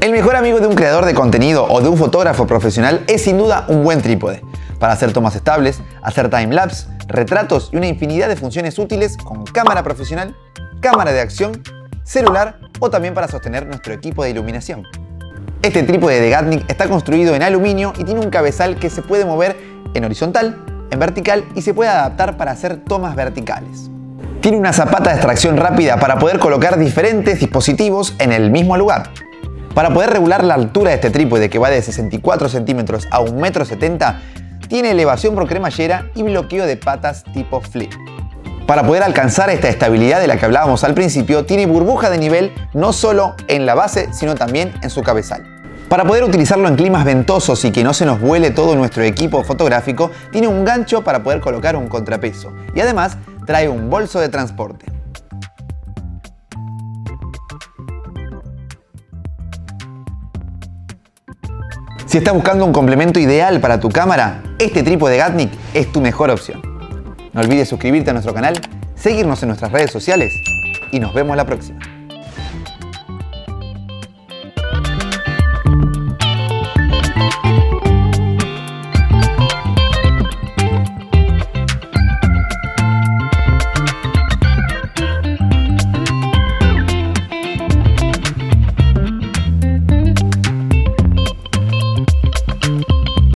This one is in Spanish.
El mejor amigo de un creador de contenido o de un fotógrafo profesional es sin duda un buen trípode, para hacer tomas estables, hacer timelapse, retratos y una infinidad de funciones útiles con cámara profesional, cámara de acción, celular o también para sostener nuestro equipo de iluminación. Este trípode de Gatnik está construido en aluminio y tiene un cabezal que se puede mover en horizontal, en vertical y se puede adaptar para hacer tomas verticales. Tiene una zapata de extracción rápida para poder colocar diferentes dispositivos en el mismo lugar. Para poder regular la altura de este trípode que va de 64 centímetros a 1,70 m, tiene elevación por cremallera y bloqueo de patas tipo flip. Para poder alcanzar esta estabilidad de la que hablábamos al principio, tiene burbuja de nivel no solo en la base, sino también en su cabezal. Para poder utilizarlo en climas ventosos y que no se nos vuele todo nuestro equipo fotográfico, tiene un gancho para poder colocar un contrapeso. Y además trae un bolso de transporte. Si estás buscando un complemento ideal para tu cámara, este trípode Gatnik es tu mejor opción. No olvides suscribirte a nuestro canal, seguirnos en nuestras redes sociales y nos vemos la próxima.